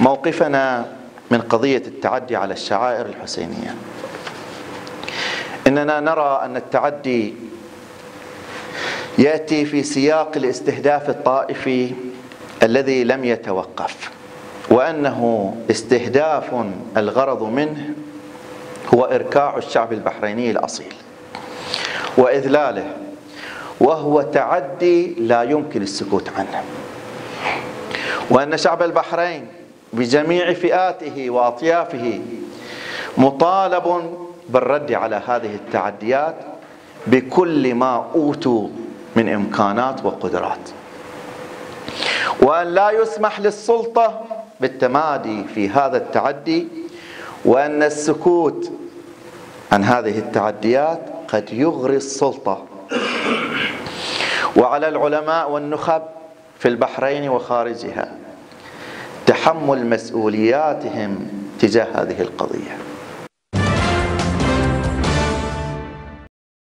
موقفنا من قضية التعدي على الشعائر الحسينية. إننا نرى أن التعدي يأتي في سياق الاستهداف الطائفي الذي لم يتوقف وأنه استهداف الغرض منه هو إركاع الشعب البحريني الأصيل وإذلاله وهو تعدي لا يمكن السكوت عنه. وأن شعب البحرين بجميع فئاته وأطيافه مطالب بالرد على هذه التعديات بكل ما أوتوا من إمكانات وقدرات. وأن لا يسمح للسلطة بالتمادي في هذا التعدي وأن السكوت عن هذه التعديات قد يغري السلطة. وعلى العلماء والنخب في البحرين وخارجها. تحمل مسؤولياتهم تجاه هذه القضية.